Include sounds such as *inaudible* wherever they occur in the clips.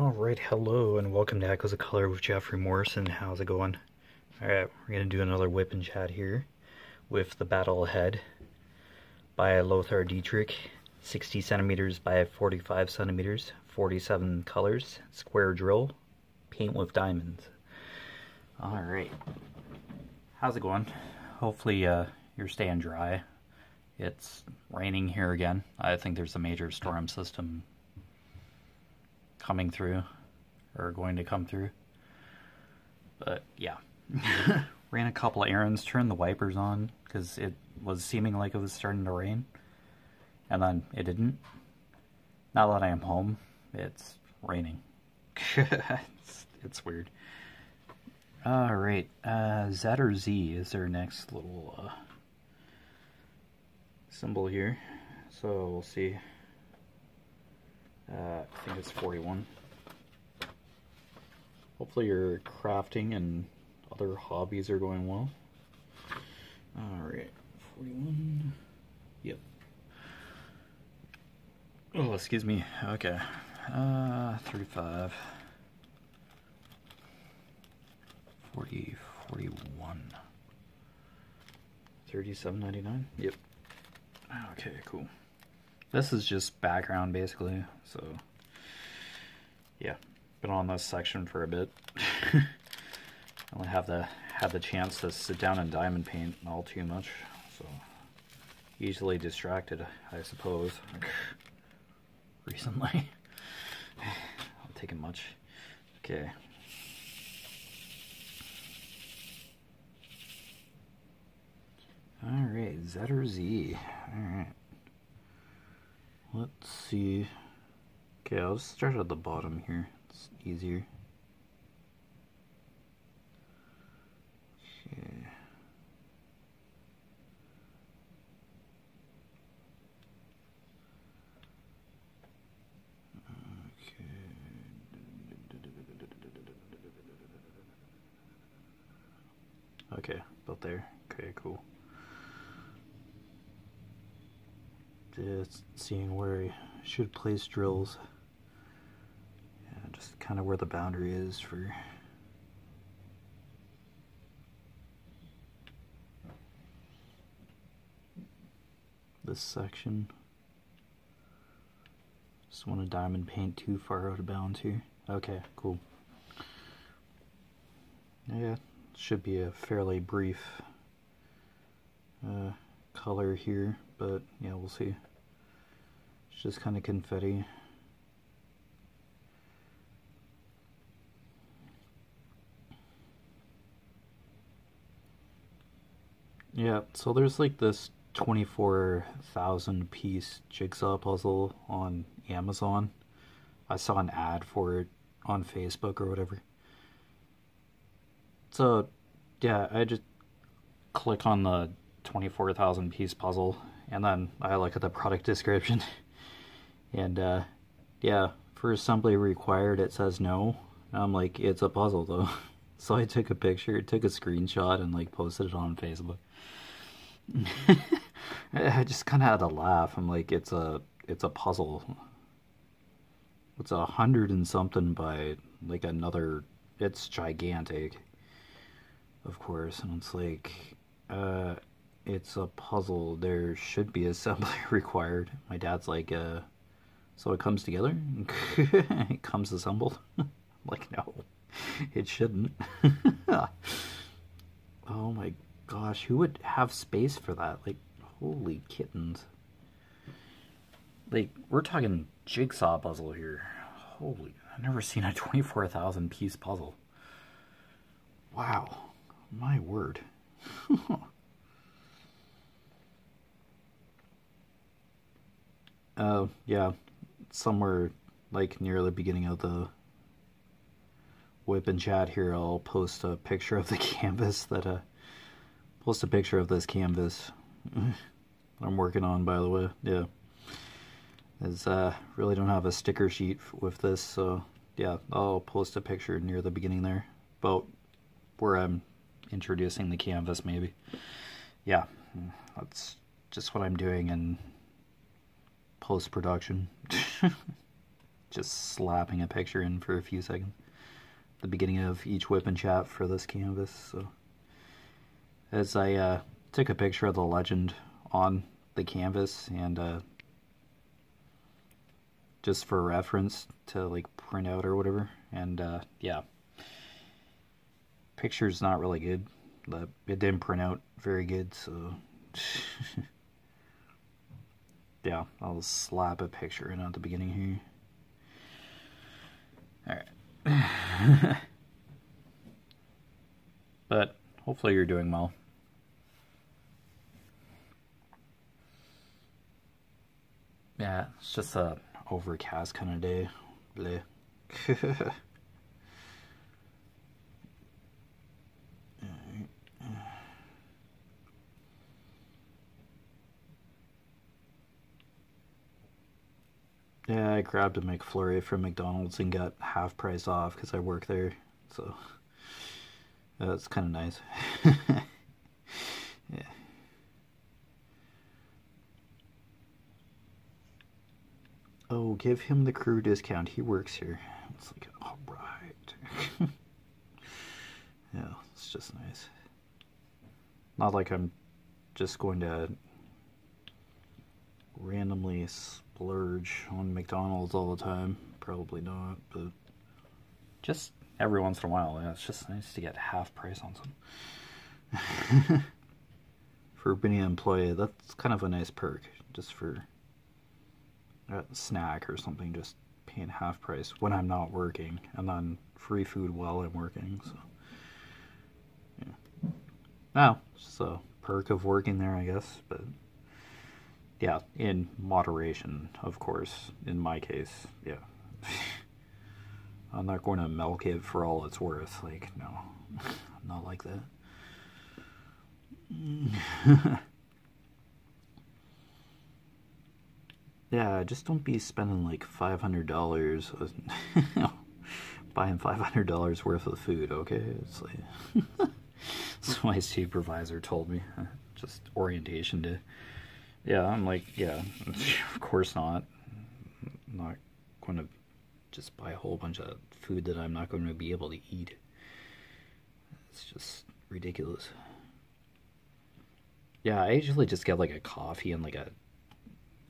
Alright, hello and welcome to Echoes of Color with Jefferey Morrison. How's it going? Alright, we're going to do another WIP and chat here with the Battle Ahead by Lothar Dietrich. 60 centimeters by 45 centimeters, 47 colors, square drill, paint with diamonds. Alright, how's it going? Hopefully uh, you're staying dry. It's raining here again. I think there's a major storm system coming through or going to come through. But yeah, *laughs* ran a couple errands, turned the wipers on because it was seeming like it was starting to rain, and then it didn't. Now that I am home, it's raining. it's, *laughs* it's, weird. All right, uh, Z or Z is our next little uh, symbol here. So we'll see. Uh, I think it's 41. Hopefully your crafting and other hobbies are going well. Alright, 41. Yep. Oh, excuse me. Okay. Uh, 35. 40, 41. 37.99? Yep. Okay, cool. This is just background basically, so yeah, been on this section for a bit. *laughs* Only have the have the chance to sit down and diamond paint all too much, so easily distracted, I suppose. *laughs* Recently, *sighs* take it much. Okay. All right, Z or Z. All right. Let's see. Okay, I'll start at the bottom here. It's easier. Okay. Okay, there. Okay, cool. Just seeing where I should place drills. Just kind of where the boundary is for this section. Just want to diamond paint too far out of bounds here. Okay, cool. Yeah, should be a fairly brief uh, color here, but yeah, we'll see. It's just kind of confetti. Yeah, so there's like this 24,000 piece jigsaw puzzle on Amazon. I saw an ad for it on Facebook or whatever. So, yeah, I just click on the 24,000 piece puzzle and then I look at the product *laughs* description and uh, yeah for assembly required it says no. I'm like it's a puzzle though. *laughs* So I took a picture took a screenshot and like posted it on Facebook. *laughs* I just kind of had to laugh. I'm like it's a it's a puzzle. It's a hundred and something by like another it's gigantic of course. And it's like uh it's a puzzle. There should be *laughs* assembly required. My dad's like, uh, so it comes together? *laughs* it comes assembled? *laughs* like, no, it shouldn't. *laughs* oh my gosh, who would have space for that? Like, holy kittens. Like, we're talking jigsaw puzzle here. Holy, I've never seen a 24,000 piece puzzle. Wow, my word. Uh, yeah, somewhere like near the beginning of the WIP and chat here, I'll post a picture of the *laughs* canvas that uh, post a picture of this canvas *laughs* I'm working on. By the way, yeah, is uh really don't have a sticker sheet with this, so yeah, I'll post a picture near the beginning there about where I'm introducing the canvas, maybe. Yeah, that's just what I'm doing in post production. *laughs* *laughs* just slapping a picture in for a few seconds. The beginning of each WIP and chat for this canvas. So, as I uh, took a picture of the legend on the canvas and uh, just for reference to like print out or whatever, and uh, yeah, picture's not really good. But it didn't print out very good, so *laughs* yeah, I'll slap a picture in at the beginning here. Alright. *laughs* but hopefully you're doing well. Yeah, it's just a overcast kind of day. Bleh. *laughs* Yeah, I grabbed a McFlurry from McDonald's and got half price off because I work there. So that's kind of nice. *laughs* yeah. Oh, give him the crew discount. He works here. It's like, all right. *laughs* yeah, it's just nice. Not like I'm just going to randomly splurge on McDonald's all the time. Probably not, but just every once in a while, yeah, it's just nice to get half price on some. *laughs* for being an employee, that's kind of a nice perk, just for a snack or something, just paying half price when I'm not working, and then free food while I'm working. So, yeah. Now, a perk of working there, I guess, but yeah, in moderation, of course, in my case, yeah. *laughs* I'm not going to milk it for all it's worth. Like, no, *laughs* not like that. *laughs* yeah, just don't be spending like $500 buying $500 worth of food, okay? It's like, that's my supervisor told me. Just orientation to yeah, I'm like, yeah, *laughs* of course not. I'm not going to just buy a whole bunch of food that I'm not going to be able to eat. It's just ridiculous. Yeah, I usually just get like a coffee and like a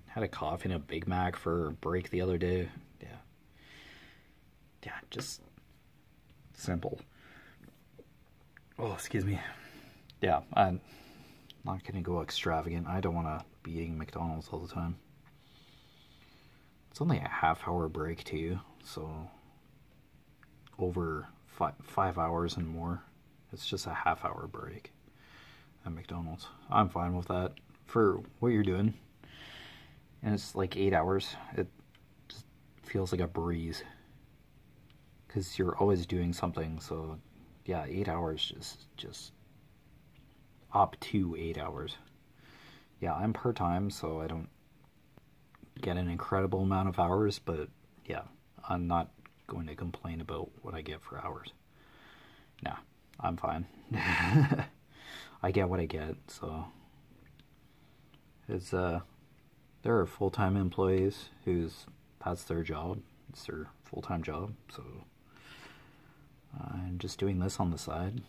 had a coffee and a Big Mac for break the other day. Yeah. Yeah, just simple. Oh, excuse me. Yeah, I'm not gonna go extravagant. I don't want to be eating McDonald's all the time. It's only a half hour break too, so over five, five hours and more. It's just a half hour break at McDonald's. I'm fine with that for what you're doing. And it's like eight hours. It just feels like a breeze because you're always doing something. So yeah, eight hours just just up to eight hours yeah, I'm part time, so I don't get an incredible amount of hours, but yeah, I'm not going to complain about what I get for hours. Nah, I'm fine. *laughs* I get what I get, so it's uh there are full-time employees whose that's their job. It's their full-time job, so I'm just doing this on the side.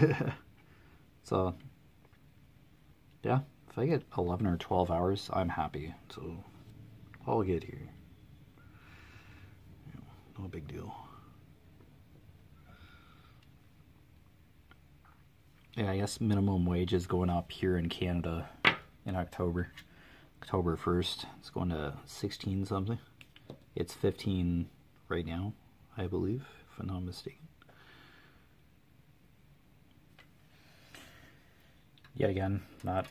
*laughs* so yeah, if I get 11 or 12 hours, I'm happy. So I'll get here. No big deal. Yeah, I guess minimum wage is going up here in Canada in October. October 1st. It's going to 16 something. It's 15 right now, I believe, if I'm not mistaken. Yet again, not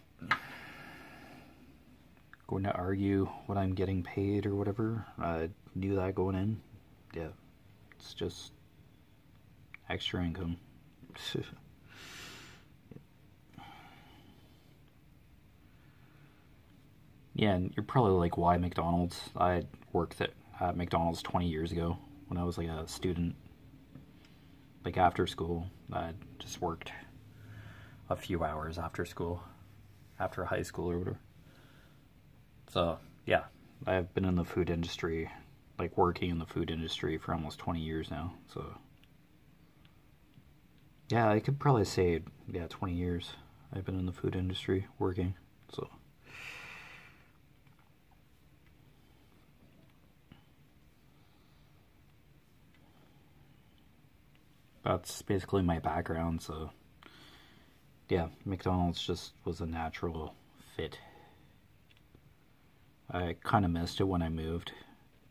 going to argue what I'm getting paid or whatever. I knew that going in. Yeah, it's just extra income. *laughs* yeah, and you're probably like, why McDonald's? I worked at, at McDonald's 20 years ago when I was like a student. Like after school, I just worked a few hours after school, after high school or whatever. So, yeah, I've been in the food industry like working in the food industry for almost 20 years now. So yeah, I could probably say yeah, 20 years I've been in the food industry working. So that's basically my background, so yeah, McDonald's just was a natural fit. I kind of missed it when I moved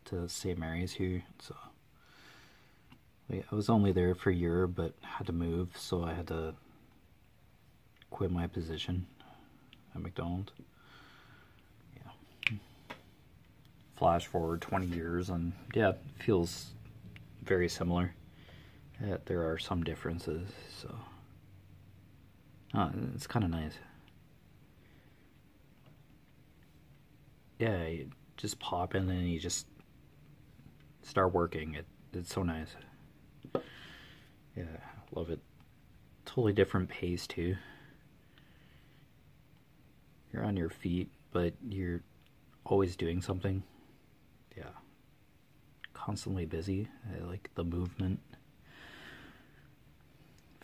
to St. Mary's here, so I was only there for a year, but had to move, so I had to quit my position at McDonald's. Yeah. Flash forward 20 years, and yeah, feels very similar. There are some differences, so oh, it's kind of nice. Yeah, you just pop and you just start working. It it's so nice. Yeah, love it. Totally different pace too. You're on your feet, but you're always doing something. Yeah. Constantly busy. I like the movement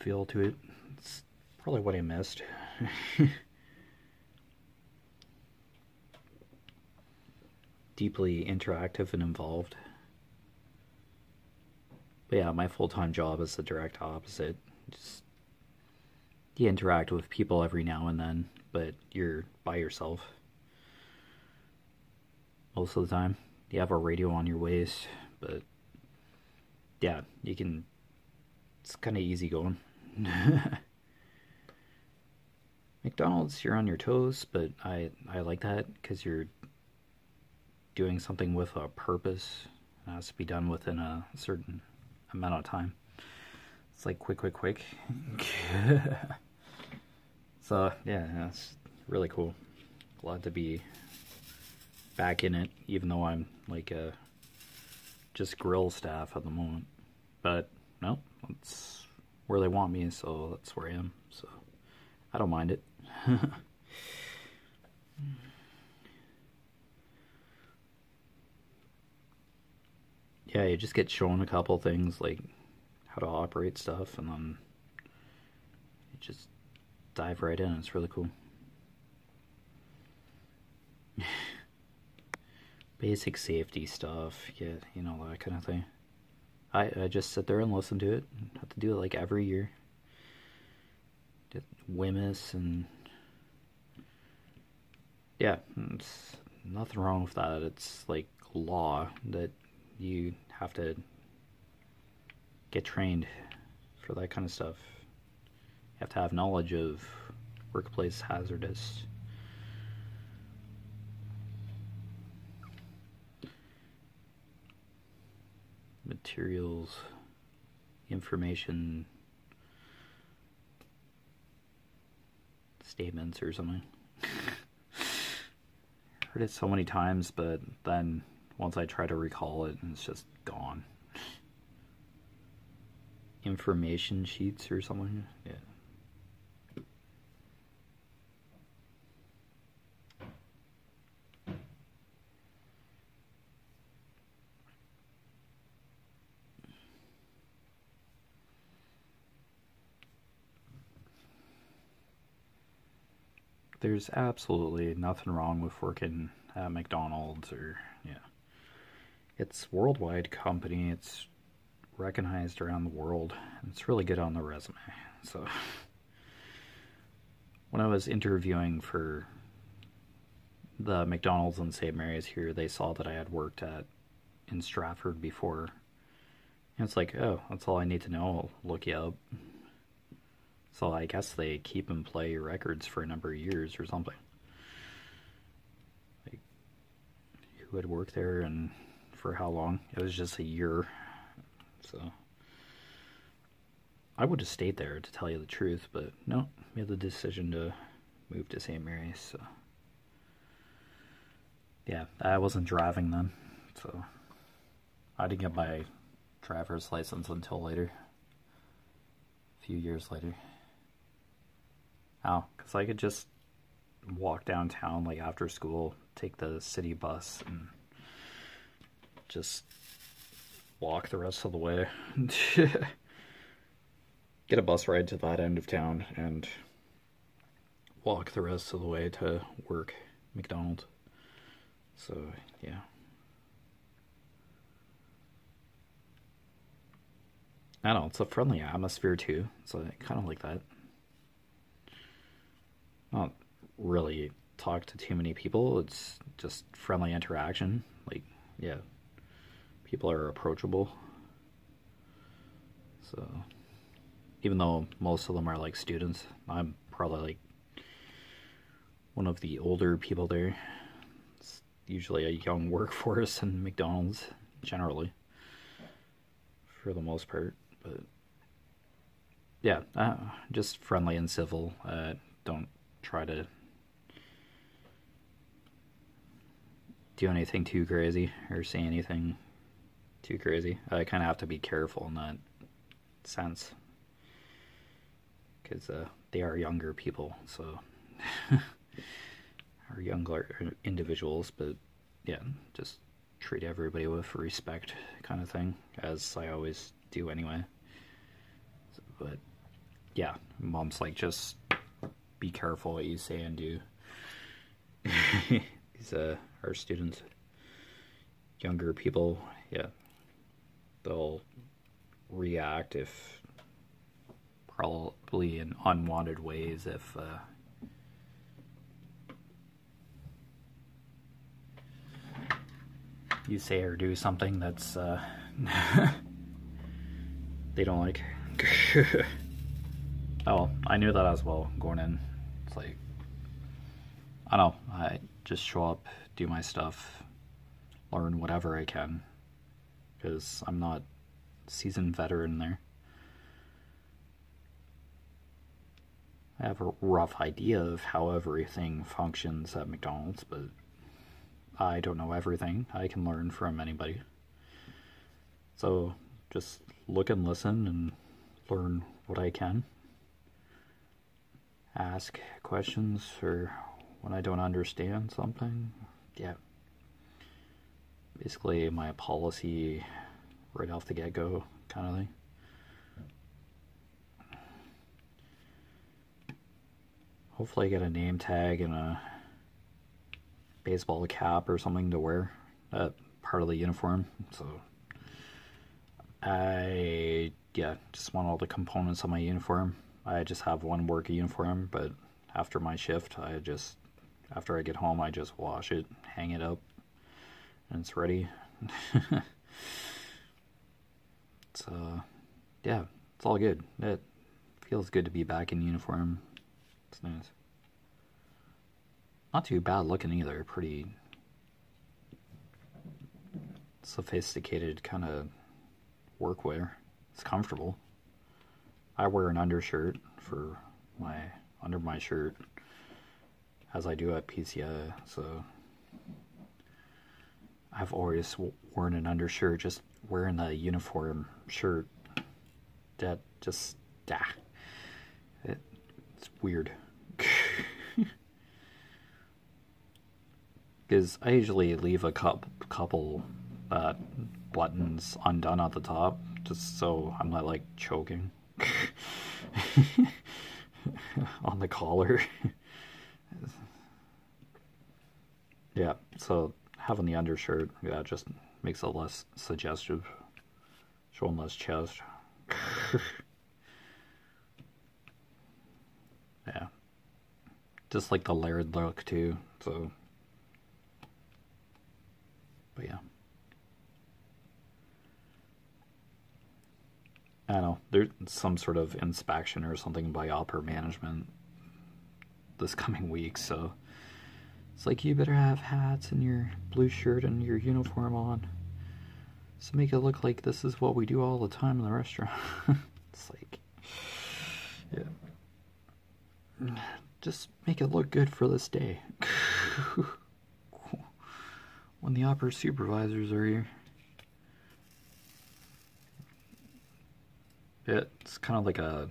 feel to it. It's probably what I missed. *laughs* Deeply interactive and involved. But yeah, my full time job is the direct opposite. Just you interact with people every now and then, but you're by yourself most of the time. You have a radio on your waist, but yeah, you can. It's kind of easy going. *laughs* McDonald's, you're on your toes, but I I like that because you're doing something with a purpose. It has to be done within a certain amount of time. It's like quick, quick, quick. *laughs* so yeah, that's really cool. Glad to be back in it, even though I'm like a just grill staff at the moment. But no, that's where they want me, so that's where I am. So I don't mind it. *laughs* yeah, you just get shown a couple things like how to operate stuff, and then you just dive right in. It's really cool. *laughs* Basic safety stuff, yeah, you know that kind of thing. I, I just sit there and listen to it. Have to do it like every year. Did WHMIS and yeah, it's nothing wrong with that. It's like law that you have to get trained for that kind of stuff. You have to have knowledge of workplace hazardous materials, information, statements or something. *laughs* Heard it so many times, but then once I try to recall it, it's just gone. Information sheets or something? Yeah. There's absolutely nothing wrong with working at McDonald's or yeah. It's worldwide company. It's recognized around the world. It's really good on the resume. So when I was interviewing for the McDonald's in St. Mary's here, they saw that I had worked at in Stratford before. And it's like, oh, that's all I need to know. I'll look you up. So I guess they keep and play records for a number of years or something. Like, who had worked there and for how long? It was just a year. So I would have stayed there to tell you the truth, but no, made the decision to move to St. Mary's. So yeah, I wasn't driving then, so I didn't get my driver's license until later, a few years later. Oh, because I could just walk downtown like after school, take the city bus, and just walk the rest of the way. *laughs* Get a bus ride to that end of town and walk the rest of the way to work, McDonald's. So, yeah. I don't know, it's a friendly atmosphere too, so I kind of like that. Not really talk to too many people, it's just friendly interaction. Like, yeah, people are approachable. So, even though most of them are like students, I'm probably like one of the older people there. It's usually a young *laughs* workforce in McDonald's, generally, for the most part. But yeah, uh, just friendly and civil. Uh, don't try to do anything too crazy or say anything too crazy. I kind of have to be careful in that sense because uh, they are younger people, so *laughs* are younger individuals. But yeah, just treat everybody with respect, kind of thing, as I always do anyway. But yeah, mom's like, just be careful what you say and do. *laughs* These uh, our students, younger people, yeah, they'll react if probably in unwanted ways if uh, you say or do something that's uh, *laughs* they don't like. *laughs* oh, I knew that as well going in. I don't know. I just show up, do my stuff, learn whatever I can, because I'm not seasoned veteran there. I have a rough idea of how everything functions at McDonald's, but I don't know everything. I can learn from anybody. So just look and listen and learn what I can. Ask questions or when I don't understand something. Yeah. Basically, my policy right off the get go kind of thing. Hopefully, I get a name tag and a baseball cap or something to wear. Uh, part of the uniform. So, I yeah, just want all the components of my uniform. I just have one work uniform, but after my shift, I just after I get home, I just wash it, hang it up, and it's ready. *laughs* it's, uh, yeah, it's all good. It feels good to be back in uniform. It's nice. Not too bad looking either. Pretty sophisticated kind of workwear. It's comfortable. I wear an undershirt for my under my shirt as I do at PCI. So I've always worn an undershirt, just wearing the uniform shirt. That just ah, it, it's weird. *laughs* Because I usually leave a couple uh, buttons undone at the top, just so I'm not like choking *laughs* on the collar. *laughs* Yeah, so having the undershirt, yeah, just makes it less suggestive, showing less chest. *laughs* yeah, just like the layered look too. So, but yeah. I don't know. There's some sort of inspection or something by upper management this coming week, so it's like you better have hats and your blue shirt and your uniform on. So make it look like this is what we do all the time in the restaurant. *laughs* it's like, yeah. Just make it look good for this day. *laughs* when the opera supervisors are here. It's kind of like a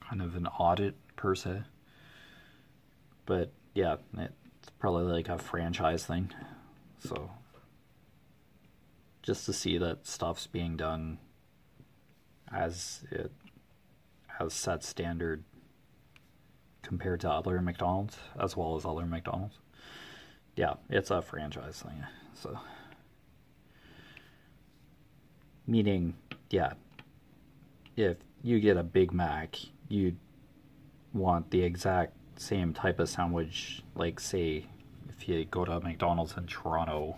kind of an audit per se. But yeah, it's probably like a franchise thing. So just to see that stuff's being done as it has set standard compared to other McDonald's as well as other McDonald's. Yeah, it's a franchise thing. So meaning, yeah, if you get a Big Mac, you want the exact same type of sandwich like say if you go to McDonald's in Toronto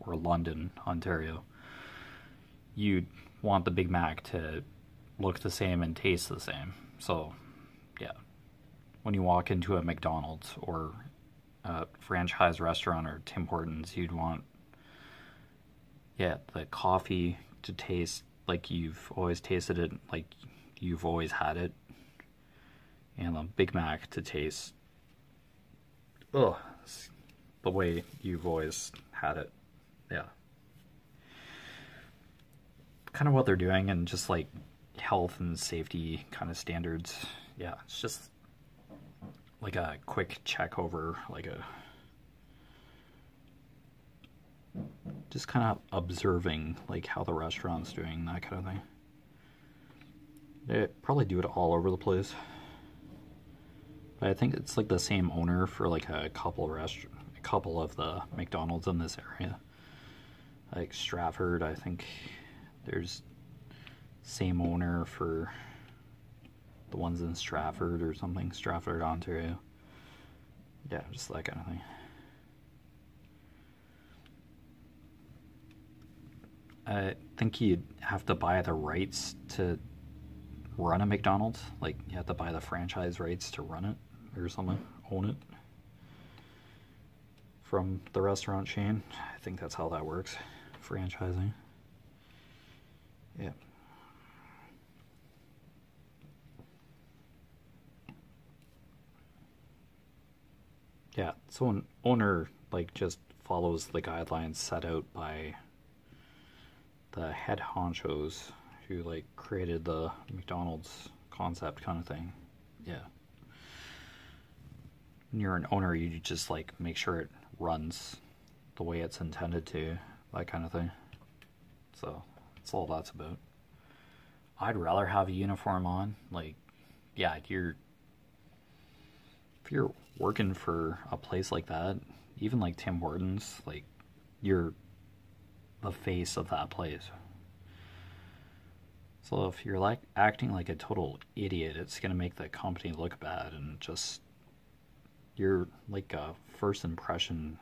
or London, Ontario, you'd want the Big Mac to look the same and taste the same. So, yeah. When you walk into a McDonald's or a franchise restaurant or Tim Hortons, you'd want, yeah, the coffee to taste like you've always tasted it, like you've always had it, and the Big Mac to taste, ugh, the way you've always had it. Yeah. Kind of what they're doing and just like health and safety kind of standards. Yeah, it's just like a quick check over, like a just kind of observing like how the restaurant's doing that kind of thing. They probably do it all over the place. But I think it's like the same owner for like a couple of rest a couple of the McDonald's in this area. Like Stratford, I think there's same owner for the ones in Stratford or something, Stratford, Ontario. Yeah, just that kind of thing. I think you'd have to buy the rights to run a McDonald's. Like, you have to buy the franchise rights to run it or something, own it from the restaurant chain. I think that's how that works, franchising. Yeah. Yeah, so an owner like just follows the guidelines set out by the head honchos who like created the McDonald's concept kind of thing. Yeah. When you're an owner, you just like make sure it runs the way it's intended to, that kind of thing. So that's all that's about. I'd rather have a uniform on. Like, yeah, you're if you're working for a place like that, even like Tim Hortons, like you're the face of that place. So if you're like acting like a total idiot, it's gonna make the company look bad and just you're like a first impression.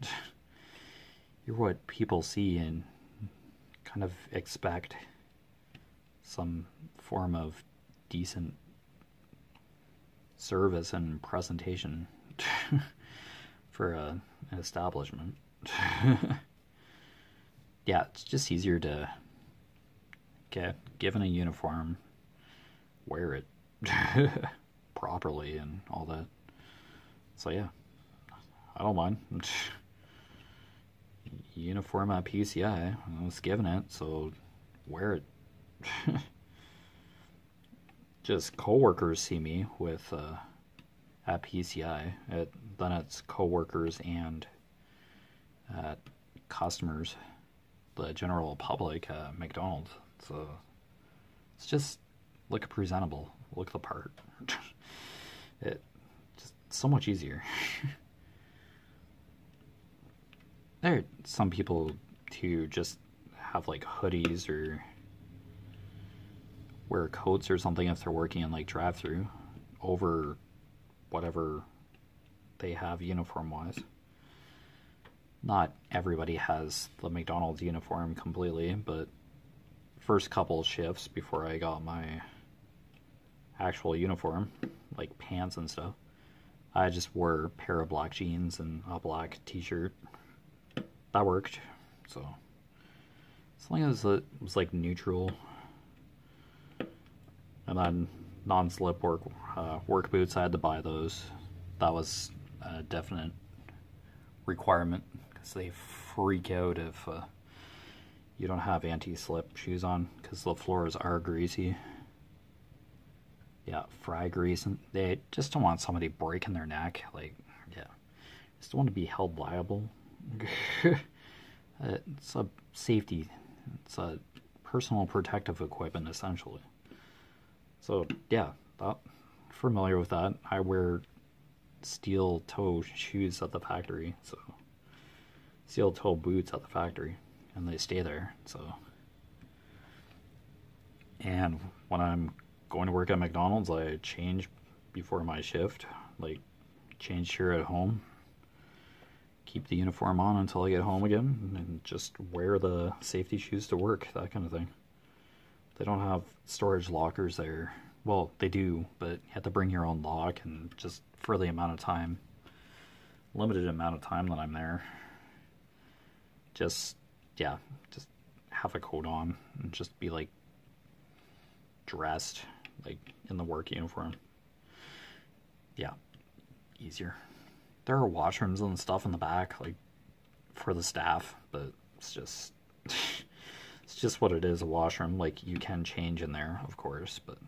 *laughs* you're what people see and kind of expect some form of decent service and presentation *laughs* for a, an establishment. *laughs* yeah, it's just easier to get given a uniform, wear it properly, and all that. So yeah, I don't mind. *laughs* uniform at PCI, I was given it, so wear it. *laughs* Just coworkers see me with uh, at PCI. It, then it's coworkers and at customers, the general public at McDonald's. So it's just look presentable, look the part. *laughs* it so much easier. *laughs* there are some people who just have like hoodies or wear coats or something if they're working in like drive through over whatever they have uniform wise. Not everybody has the McDonald's uniform completely, but first couple shifts before I got my actual uniform, like pants and stuff, I just wore a pair of black jeans and a black t-shirt. That worked. So as long as it was like neutral and then non-slip work uh, work boots. I had to buy those. That was a definite requirement because they freak out if uh, you don't have anti-slip shoes on because the floors are greasy. Yeah, fry grease, and they just don't want somebody breaking their neck. Like, yeah, just don't want to be held liable. *laughs* it's a safety, it's a personal protective equipment essentially. So yeah, that, familiar with that. I wear steel toe shoes at the factory, so steel toe boots at the factory, and they stay there. So, and when I'm going to work at McDonald's, I change before my shift, like change here at home, keep the uniform on until I get home again, and just wear the safety shoes to work, that kind of thing. They don't have storage lockers there. Well, they do, but you have to bring your own lock and just for the amount of time, limited amount of time that I'm there. Just, yeah, just have a coat on and just be like dressed, like in the work uniform. Yeah, easier. There are washrooms and stuff in the back, like for the staff, but it's just *laughs* it's just what it is a washroom. Like you can change in there of course but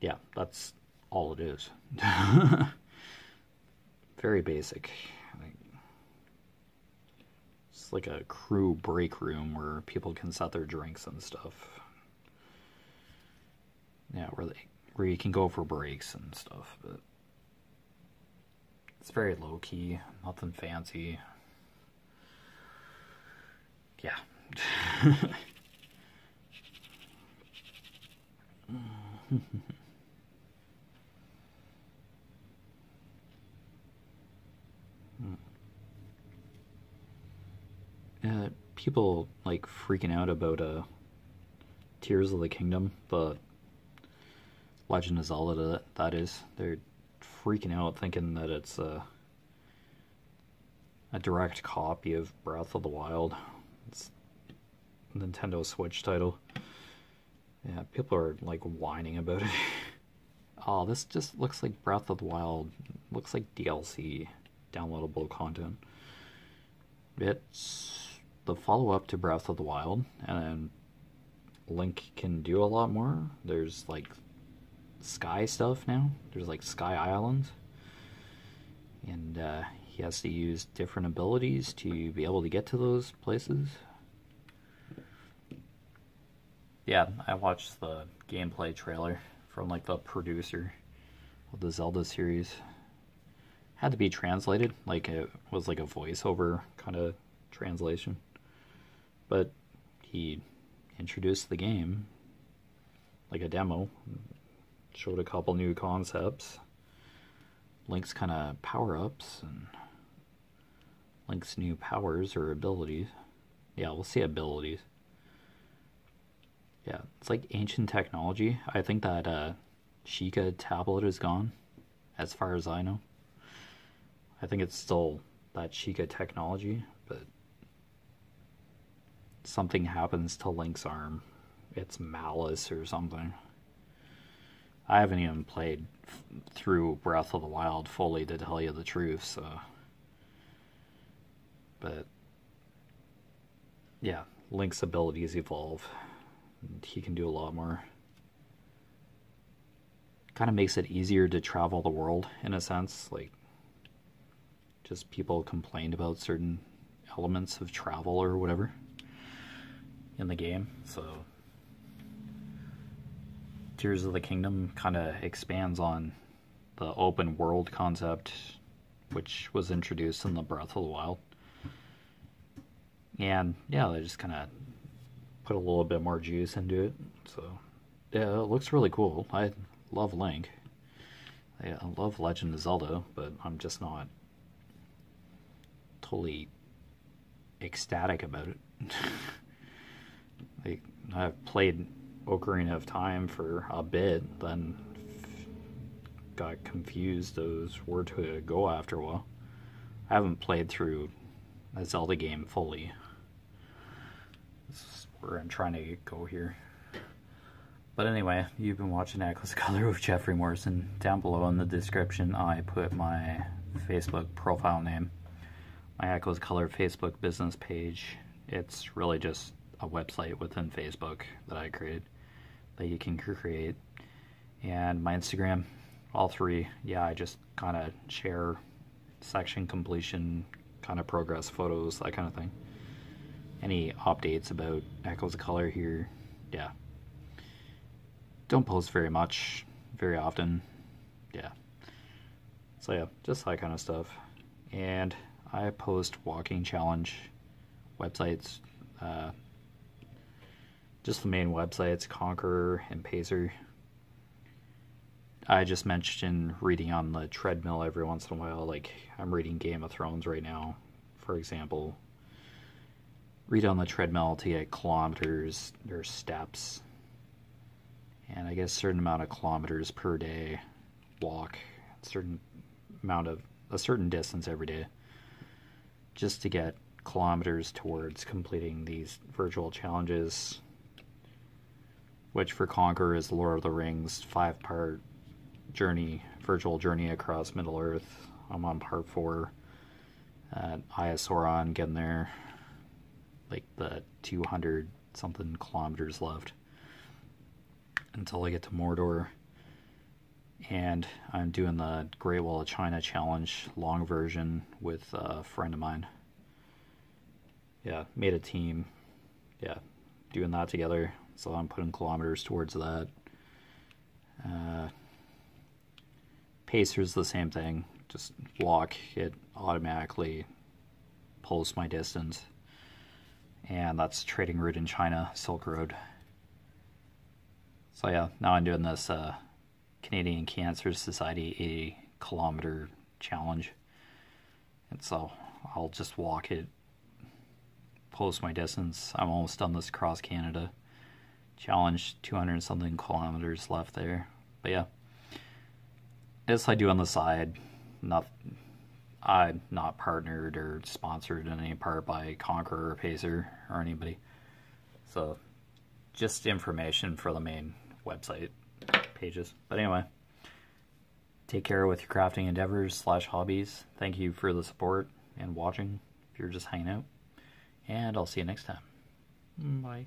yeah that's all it is. *laughs* Very basic. It's like a crew break room where people can set their drinks and stuff yeah where they where you can go for breaks and stuff but it's very low key nothing fancy. Yeah. *laughs* Uh, people like freaking out about uh, Tears of the Kingdom, the Legend of Zelda that, that is. They're freaking out thinking that it's a, a direct copy of Breath of the Wild. It's Nintendo Switch title. Yeah, people are like whining about it. *laughs* oh, this just looks like Breath of the Wild. Looks like DLC, downloadable content. It's the follow up to Breath of the Wild, and Link can do a lot more. There's like sky stuff now. There's like sky islands. And uh, he has to use different abilities to be able to get to those places. Yeah, I watched the gameplay trailer from like the producer of the Zelda series. Had to be translated, like it was like a voiceover kind of translation. But he introduced the game like a demo, showed a couple new concepts, Link's kind of power ups, and Link's new powers or abilities. Yeah, we'll see abilities. Yeah, it's like ancient technology. I think that uh, Sheikah tablet is gone, as far as I know. I think it's still that Sheikah technology, but something happens to Link's arm. It's malice or something. I haven't even played through Breath of the Wild fully to tell you the truth, so. But, yeah, Link's abilities evolve he can do a lot more. Kind of makes it easier to travel the world in a sense. Like, just people complained about certain elements of travel or whatever in the game. So, Tears of the Kingdom kind of expands on the open world concept, which was introduced in the Breath of the Wild. And yeah, they just kind of put a little bit more juice into it. So, yeah, it looks really cool. I love Link. I love Legend of Zelda, but I'm just not totally ecstatic about it. *laughs* like, I've played Ocarina of Time for a bit, then got confused as where to go after a while. I haven't played through a Zelda game fully This is where I'm trying to go here. But anyway, you've been watching Echoes Color with Jefferey Morrison. Down below in the description, I put my Facebook profile name, my Echoes Color Facebook business page. It's really just a website within Facebook that I created that you can create. And my Instagram, all three, yeah, I just kind of share section completion kind of progress photos, that kind of thing. Any updates about Echoes of Color here? Yeah. Don't post very much, very often. Yeah. So yeah, just that kind of stuff. And I post walking challenge websites, uh, just the main websites, Conqueror and Pacer. I just mentioned reading on the treadmill every once in a while. Like I'm reading Game of Thrones right now, for example. Read on the treadmill to get kilometers or steps, and I guess a certain amount of kilometers per day. Walk a certain amount of a certain distance every day, just to get kilometers towards completing these virtual challenges. Which for Conquer is Lord of the Rings five part journey, virtual journey across Middle Earth. I'm on part four at Aya getting there. Like the 200 something kilometers left until I get to Mordor. And I'm doing the Great Wall of China challenge long version with a friend of mine. Yeah, made a team. Yeah, doing that together. So I'm putting kilometers towards that. Uh, Pacer's the same thing. Just walk, it automatically pulls my distance. And that's trading route in China, Silk Road. So yeah, now I'm doing this uh, Canadian Cancer Society 80 kilometer challenge. And so I'll just walk it, post my distance. I'm almost done this across Canada challenge, 200 something kilometers left there. But yeah. This I do on the side. Not, I'm not partnered or sponsored in any part by Conqueror or Pacer or anybody. So, just information for the main website pages. But anyway, take care with your crafting endeavors slash hobbies. Thank you for the support and watching if you're just hanging out. And I'll see you next time. Bye.